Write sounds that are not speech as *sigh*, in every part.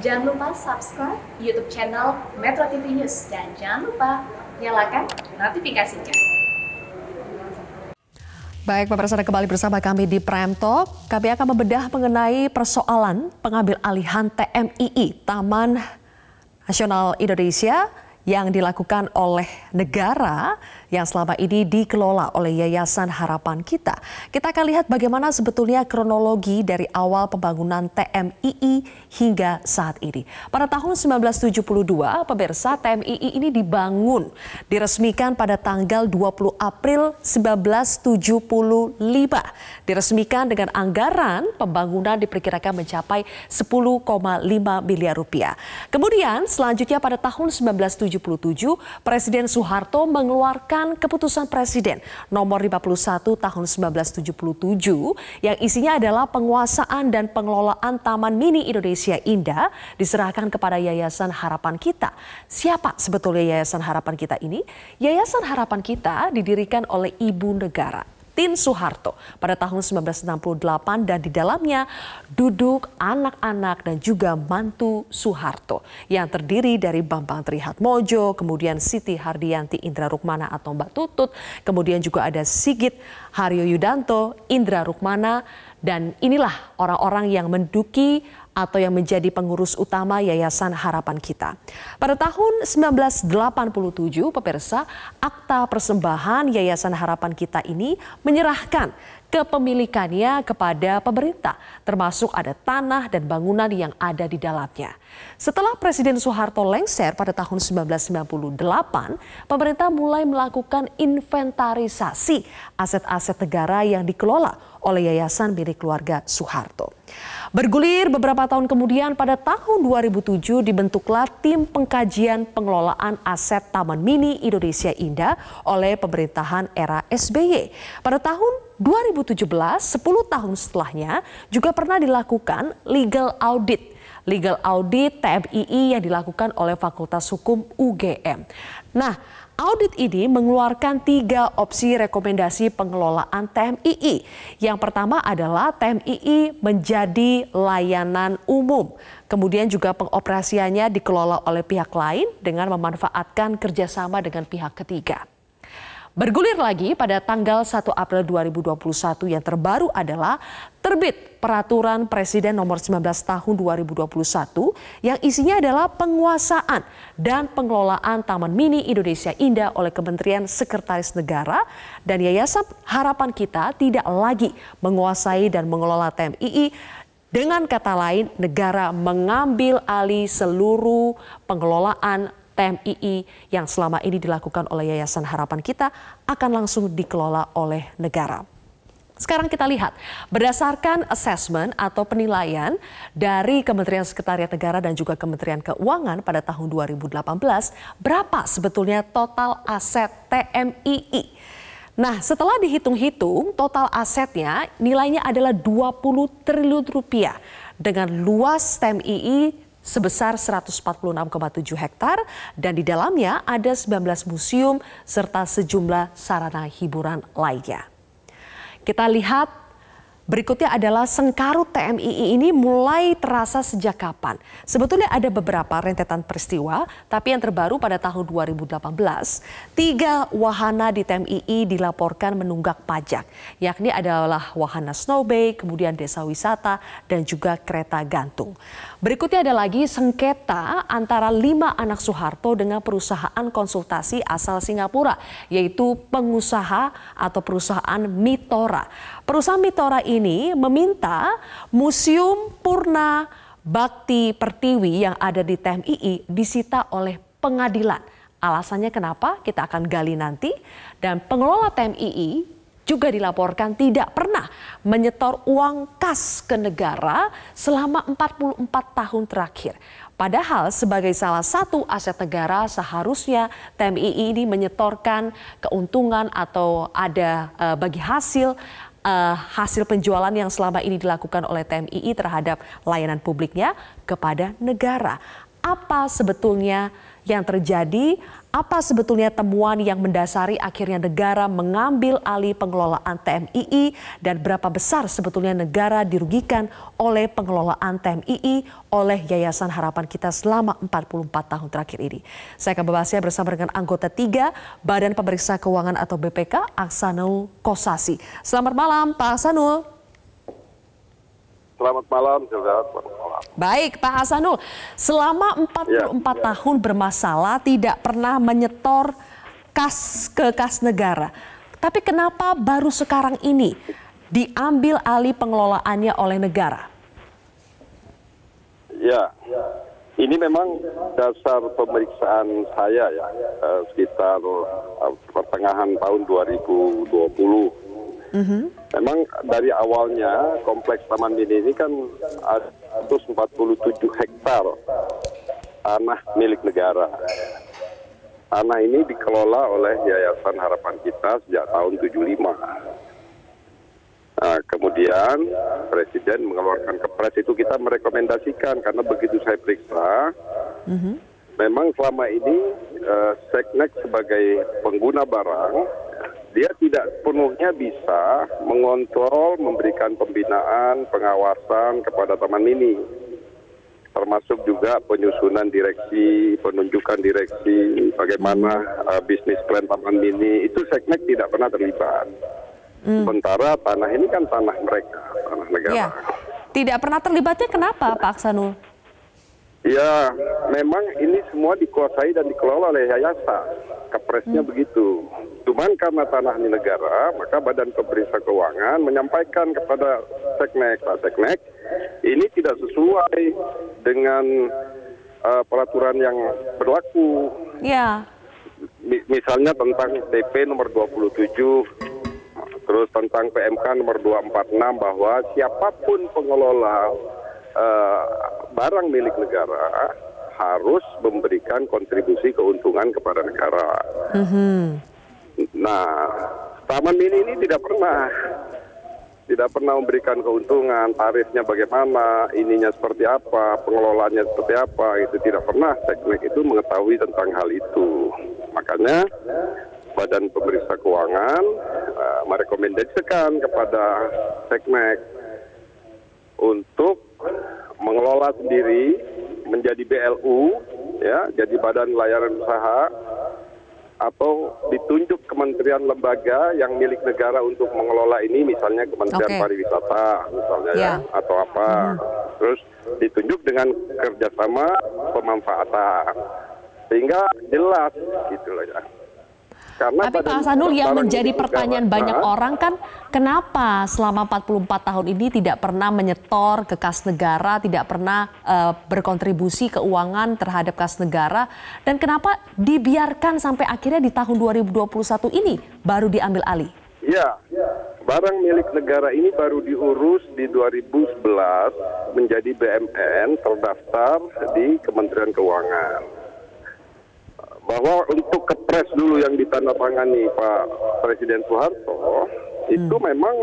Jangan lupa subscribe YouTube channel Metro TV News dan jangan lupa nyalakan notifikasinya. Baik, pemirsa kembali bersama kami di Prime Talk. Kami akan membedah mengenai persoalan pengambil alihan TMII, Taman Nasional Indonesia, yang dilakukan oleh negara yang selama ini dikelola oleh Yayasan Harapan Kita. Kita akan lihat bagaimana sebetulnya kronologi dari awal pembangunan TMII hingga saat ini. Pada tahun 1972, pemirsa TMII ini dibangun, diresmikan pada tanggal 20 April 1975. Diresmikan dengan anggaran pembangunan diperkirakan mencapai 10,5 miliar rupiah. Kemudian selanjutnya pada tahun 1977, Presiden Soeharto mengeluarkan keputusan Presiden nomor 51 tahun 1977 yang isinya adalah penguasaan dan pengelolaan Taman Mini Indonesia Indah diserahkan kepada Yayasan Harapan Kita. Siapa sebetulnya Yayasan Harapan Kita ini? Yayasan Harapan Kita didirikan oleh Ibu Negara Tin Soeharto. Pada tahun 1968 dan di dalamnya duduk anak-anak dan juga mantu Soeharto yang terdiri dari Bambang Trihatmojo, kemudian Siti Hardianti Indra Rukmana atau Mbak Tutut, kemudian juga ada Sigit Haryo Yudanto, Indra Rukmana, dan inilah orang-orang yang menduki atau yang menjadi pengurus utama Yayasan Harapan Kita. Pada tahun 1987, pemirsa, akta persembahan Yayasan Harapan Kita ini menyerahkan kepemilikannya kepada pemerintah, termasuk ada tanah dan bangunan yang ada di dalamnya. Setelah Presiden Soeharto lengser pada tahun 1998, pemerintah mulai melakukan inventarisasi aset-aset negara yang dikelola oleh Yayasan milik keluarga Soeharto. Bergulir beberapa tahun kemudian pada tahun 2007 dibentuklah tim pengkajian pengelolaan aset Taman Mini Indonesia Indah oleh pemerintahan era SBY. Pada tahun 2017, 10 tahun setelahnya juga pernah dilakukan legal audit. Legal audit TMII yang dilakukan oleh Fakultas Hukum UGM. Nah, audit ini mengeluarkan tiga opsi rekomendasi pengelolaan TMII. Yang pertama adalah TMII menjadi layanan umum. Kemudian juga pengoperasiannya dikelola oleh pihak lain dengan memanfaatkan kerjasama dengan pihak ketiga. Bergulir lagi pada tanggal 1 April 2021 yang terbaru adalah terbit peraturan Presiden nomor 19 tahun 2021 yang isinya adalah penguasaan dan pengelolaan Taman Mini Indonesia Indah oleh Kementerian Sekretaris Negara dan Yayasan Harapan Kita tidak lagi menguasai dan mengelola TMII dengan kata lain, negara mengambil alih seluruh pengelolaan TMII yang selama ini dilakukan oleh Yayasan Harapan Kita akan langsung dikelola oleh negara. Sekarang kita lihat, berdasarkan assessment atau penilaian dari Kementerian Sekretariat Negara dan juga Kementerian Keuangan pada tahun 2018, berapa sebetulnya total aset TMII? Nah, setelah dihitung-hitung, total asetnya nilainya adalah 20 triliun rupiah dengan luas TMII sebesar 146,7 hektar dan di dalamnya ada 19 museum serta sejumlah sarana hiburan lainnya. Kita lihat Berikutnya adalah sengkarut TMII ini mulai terasa sejak kapan? Sebetulnya ada beberapa rentetan peristiwa, tapi yang terbaru pada tahun 2018, tiga wahana di TMII dilaporkan menunggak pajak, yakni adalah wahana Snow Bay, kemudian desa wisata, dan juga kereta gantung. Berikutnya ada lagi sengketa antara lima anak Soeharto dengan perusahaan konsultasi asal Singapura, yaitu pengusaha atau perusahaan Mitora. Perusahaan Mitora ini meminta Museum Purna Bakti Pertiwi yang ada di TMII disita oleh pengadilan. Alasannya kenapa? Kita akan gali nanti. Dan pengelola TMII juga dilaporkan tidak pernah menyetor uang kas ke negara selama 44 tahun terakhir. Padahal sebagai salah satu aset negara seharusnya TMII ini menyetorkan keuntungan atau ada uh, bagi hasil uh, hasil penjualan yang selama ini dilakukan oleh TMII terhadap layanan publiknya kepada negara. Apa sebetulnya yang terjadi? Apa sebetulnya temuan yang mendasari akhirnya negara mengambil alih pengelolaan TMII dan berapa besar sebetulnya negara dirugikan oleh pengelolaan TMII oleh Yayasan Harapan Kita selama 44 tahun terakhir ini. Saya akan membahasnya bersama dengan anggota tiga Badan Pemeriksa Keuangan atau BPK, Aksanul Kosasi. Selamat malam Pak Aksanul. Selamat malam, Selamat malam. Baik, Pak Hasanul. Selama 44 ya, ya. tahun bermasalah tidak pernah menyetor kas ke kas negara. Tapi kenapa baru sekarang ini diambil alih pengelolaannya oleh negara? Ya, ini memang dasar pemeriksaan saya ya, eh, sekitar eh, pertengahan tahun 2020 Mm-hmm. Memang dari awalnya kompleks Taman Mini ini kan 147 hektar tanah milik negara. Tanah ini dikelola oleh Yayasan Harapan Kita sejak tahun 75. Nah, kemudian Presiden mengeluarkan kepres itu kita merekomendasikan karena begitu saya periksa, mm-hmm. memang selama ini uh, Seknek sebagai pengguna barang dia tidak penuhnya bisa mengontrol, memberikan pembinaan, pengawasan kepada taman mini. Termasuk juga penyusunan direksi, penunjukan direksi, bagaimana uh, bisnis plan taman mini, itu Seknek tidak pernah terlibat. Hmm. Sementara tanah ini kan tanah mereka, tanah negara. Ya. Tidak pernah terlibatnya kenapa Pak Aksanul? Ya, memang ini semua dikuasai dan dikelola oleh yayasan. Kepresnya hmm. begitu. Cuman karena tanah ini negara, maka Badan Pemeriksa Keuangan menyampaikan kepada Seknek, Pak Seknek, ini tidak sesuai dengan uh, peraturan yang berlaku. Ya. Misalnya tentang TP nomor 27, terus tentang PMK nomor 246 bahwa siapa pun pengelola uh, barang milik negara harus memberikan kontribusi keuntungan kepada negara. Mm-hmm. Nah, Taman Mini ini tidak pernah tidak pernah memberikan keuntungan, tarifnya bagaimana, ininya seperti apa, pengelolaannya seperti apa, itu tidak pernah Seknek itu mengetahui tentang hal itu. Makanya Badan Pemeriksa Keuangan uh, merekomendasikan kepada Seknek untuk mengelola sendiri menjadi BLU ya jadi badan layanan usaha atau ditunjuk kementerian lembaga yang milik negara untuk mengelola ini misalnya Kementerian okay. Pariwisata misalnya yeah. ya atau apa mm. terus ditunjuk dengan kerjasama pemanfaatan sehingga jelas gitu loh ya karena Tapi Pak Hasanul yang menjadi pertanyaan banyak orang kan kenapa selama 44 tahun ini tidak pernah menyetor ke kas negara, tidak pernah uh, berkontribusi keuangan terhadap kas negara dan kenapa dibiarkan sampai akhirnya di tahun 2021 ini baru diambil alih? Ya, barang milik negara ini baru diurus di 2011 menjadi BMN terdaftar di Kementerian Keuangan bahwa untuk yang ditandatangani Pak Presiden Soeharto hmm. itu memang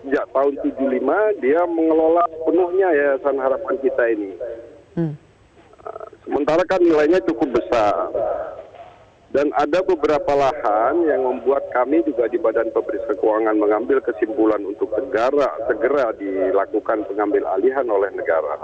sejak tahun 75 dia mengelola penuhnya Yayasan Harapan Kita ini. Hmm. Sementara kan nilainya cukup besar. Dan ada beberapa lahan yang membuat kami juga di Badan Pemeriksa Keuangan mengambil kesimpulan untuk negara segera dilakukan pengambil alihan oleh negara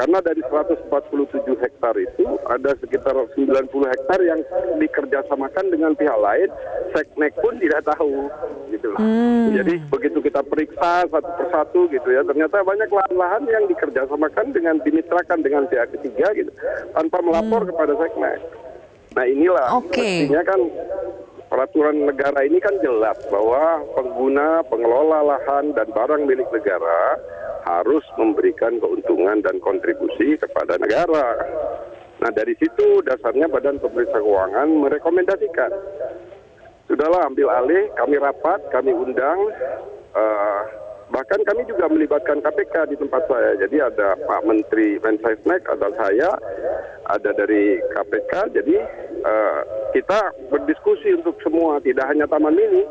karena dari 147 hektar itu ada sekitar 90 hektar yang dikerjasamakan dengan pihak lain, Seknek pun tidak tahu gitu Hmm. Jadi begitu kita periksa satu persatu gitu ya, ternyata banyak lahan-lahan yang dikerjasamakan dengan dimitrakan dengan pihak ketiga gitu tanpa melapor hmm. kepada Seknek. Nah inilah okay. mestinya kan peraturan negara ini kan jelas bahwa pengguna, pengelola lahan dan barang milik negara harus memberikan keuntungan dan kontribusi kepada negara. Nah dari situ dasarnya Badan Pemeriksa Keuangan merekomendasikan. Sudahlah ambil alih, kami rapat, kami undang, uh, bahkan kami juga melibatkan KPK di tempat saya. Jadi ada Pak Menteri Mensesnek, ada saya, ada dari KPK. Jadi uh, kita berdiskusi untuk semua, tidak hanya Taman Mini,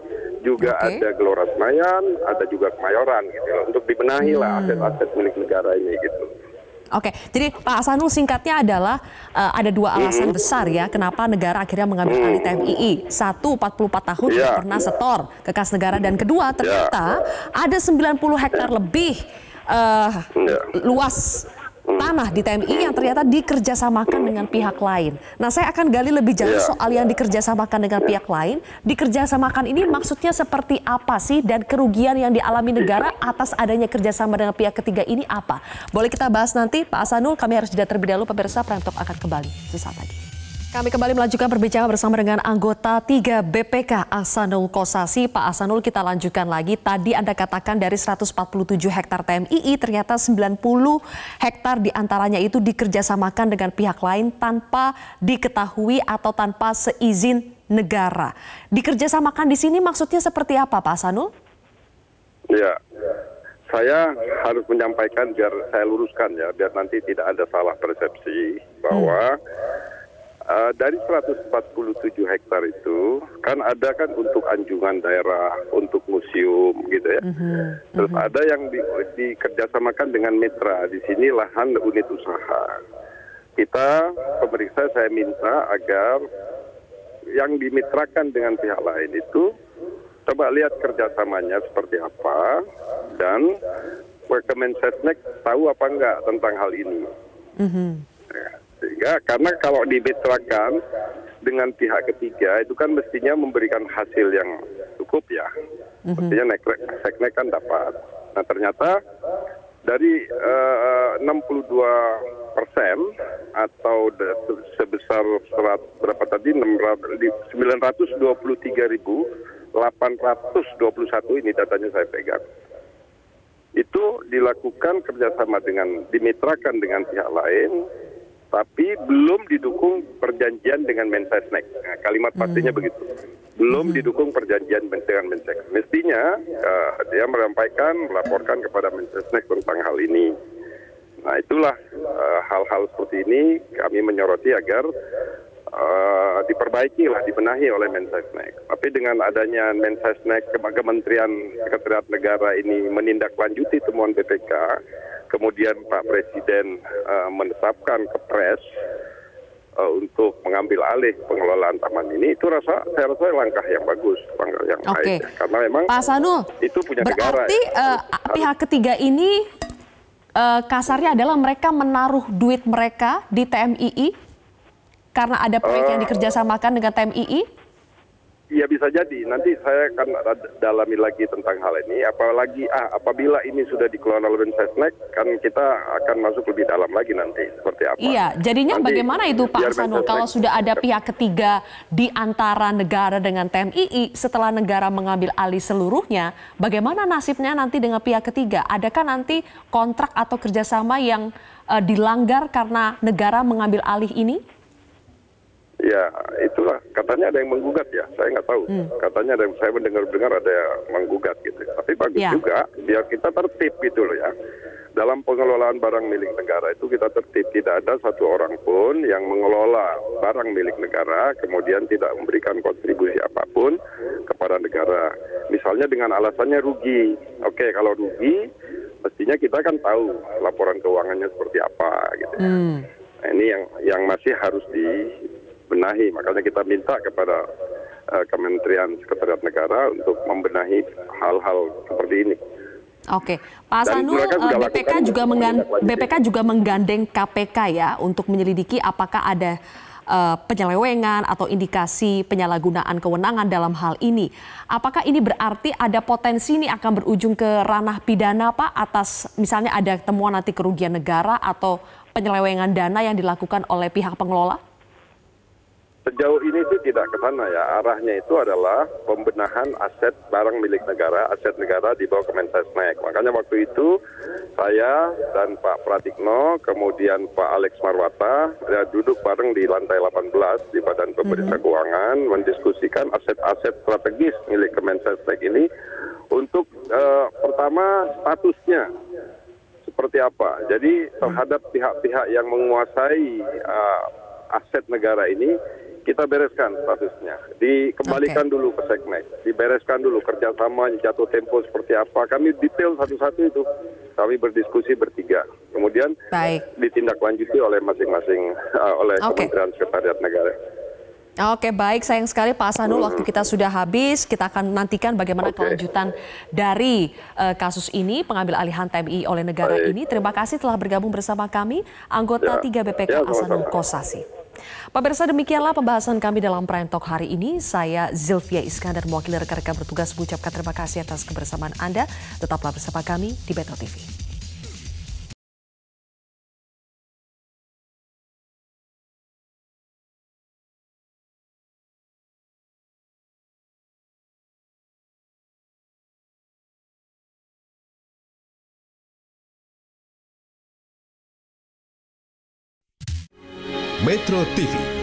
juga okay. ada Gelora Senayan, ada juga Kemayoran gitu loh, untuk dibenahi hmm. lah aset-aset milik negara ini gitu. Oke, jadi Pak Hasanul singkatnya adalah uh, ada dua alasan mm -hmm. besar ya kenapa negara akhirnya mengambil mm. alih TMII. Satu, 44 tahun yeah. tidak pernah setor ke kas negara dan kedua ternyata yeah. ada 90 hektar lebih uh, yeah. luas tanah di TMI yang ternyata dikerjasamakan dengan pihak lain. Nah, saya akan gali lebih jauh yeah. soal yang dikerjasamakan dengan pihak lain. Dikerjasamakan ini maksudnya seperti apa sih dan kerugian yang dialami negara atas adanya kerjasama dengan pihak ketiga ini apa? Boleh kita bahas nanti, Pak Asanul. Kami harus jeda terlebih dahulu. Pemirsa Prime akan kembali sesaat lagi. Kami kembali melanjutkan perbincangan bersama dengan anggota 3 BPK Asanul Kosasi. Pak Asanul kita lanjutkan lagi. Tadi Anda katakan dari 147 hektar TMII ternyata 90 hektar di antaranya itu dikerjasamakan dengan pihak lain tanpa diketahui atau tanpa seizin negara. Dikerjasamakan di sini maksudnya seperti apa Pak Asanul? Ya, saya harus menyampaikan biar saya luruskan ya, biar nanti tidak ada salah persepsi bahwa hmm Uh, dari 147 hektar itu kan ada kan untuk anjungan daerah, untuk museum gitu ya. Uh -huh. Terus uh -huh. ada yang di, dikerjasamakan dengan mitra. Di sini lahan unit usaha. Kita pemeriksa saya minta agar yang dimitrakan dengan pihak lain itu coba lihat kerjasamanya seperti apa dan Kemensesnek tahu apa enggak tentang hal ini. Uh -huh. ya sehingga karena kalau dimitrakan dengan pihak ketiga itu kan mestinya memberikan hasil yang cukup ya. Mhm. Mestinya mm-hmm. seknek kan dapat. Nah ternyata dari uh, 62 persen atau sebesar serat berapa tadi 923 ribu 821 ini datanya saya pegang itu dilakukan kerjasama dengan dimitrakan dengan pihak lain tapi belum didukung perjanjian dengan Mensesnek. Nah, kalimat pastinya hmm. begitu. Belum hmm. didukung perjanjian dengan Mensesnek. Mestinya uh, dia menyampaikan, melaporkan kepada Mensesnek tentang hal ini. Nah, itulah eh, hal-hal uh, seperti ini kami menyoroti agar uh, diperbaiki lah, dibenahi oleh Mensesnek. Tapi dengan adanya Mensesnek, Kementerian Sekretariat Negara ini menindaklanjuti temuan BPK, kemudian Pak Presiden uh, menetapkan kepres uh, untuk mengambil alih pengelolaan taman ini itu rasa saya rasa langkah yang bagus, langkah yang Oke. baik. Ya. Karena memang Pak Sanul, itu punya berarti, negara. Berarti ya. uh, pihak ketiga ini uh, kasarnya adalah mereka menaruh duit mereka di TMII karena ada proyek uh, yang dikerjasamakan dengan TMII? Ya bisa jadi. Nanti saya akan dalami lagi tentang hal ini. Apalagi ah apabila ini sudah dikelola oleh Mensesnek, kan kita akan masuk lebih dalam lagi nanti seperti apa. Iya, jadinya nanti, bagaimana itu Pak Sanul kalau sudah ada pihak ketiga di antara negara dengan TMII setelah negara mengambil alih seluruhnya, bagaimana nasibnya nanti dengan pihak ketiga? Adakah nanti kontrak atau kerjasama yang uh, dilanggar karena negara mengambil alih ini? Ya, itulah katanya ada yang menggugat ya. Saya nggak tahu. Hmm. Katanya ada yang saya mendengar-dengar ada yang menggugat gitu. Tapi bagus ya. juga biar kita tertib gitu loh ya. Dalam pengelolaan barang milik negara itu kita tertib. Tidak ada satu orang pun yang mengelola barang milik negara kemudian tidak memberikan kontribusi apa pun kepada negara. Misalnya dengan alasannya rugi. Oke, kalau rugi mestinya kita kan tahu laporan keuangannya seperti apa gitu. Hmm. Nah, ini yang yang masih harus di benahi. Makanya kita minta kepada uh, Kementerian Sekretariat Negara untuk membenahi hal-hal seperti ini. Oke, Pak Sanul, uh, BPK juga BPK juga menggandeng KPK ya untuk menyelidiki apakah ada uh, penyelewengan atau indikasi penyalahgunaan kewenangan dalam hal ini. Apakah ini berarti ada potensi ini akan berujung ke ranah pidana Pak atas misalnya ada temuan nanti kerugian negara atau penyelewengan dana yang dilakukan oleh pihak pengelola? Sejauh ini sih tidak ke sana ya. Arahnya itu adalah pembenahan aset barang milik negara, aset negara di bawah Kemensesnek. Makanya waktu itu saya dan Pak Pratikno, kemudian Pak Alex Marwata ya, duduk bareng di lantai 18 di Badan Pemerintah mm -hmm. Keuangan mendiskusikan aset-aset strategis milik Kemensesnek ini untuk uh, pertama statusnya seperti apa. Jadi terhadap pihak-pihak yang menguasai uh, aset negara ini kita bereskan statusnya. Dikembalikan okay. dulu ke seknek, dibereskan dulu kerjasama jatuh tempo seperti apa. Kami detail satu-satu itu. Kami berdiskusi bertiga. Kemudian Baik. ditindaklanjuti oleh masing-masing uh, *laughs* oleh okay. Kementerian Sekretariat Negara. Oke baik sayang sekali Pak Asanul waktu kita sudah habis kita akan nantikan bagaimana okay. kelanjutan dari uh, kasus ini pengambil alihan TMI oleh negara baik. ini terima kasih telah bergabung bersama kami anggota ya. 3 BPK ya, Asanul Kosasi. Pemirsa demikianlah pembahasan kami dalam Prime Talk hari ini. Saya Zilvia Iskandar mewakili rekan-rekan bertugas mengucapkan terima kasih atas kebersamaan Anda. Tetaplah bersama kami di Metro TV. Metro TV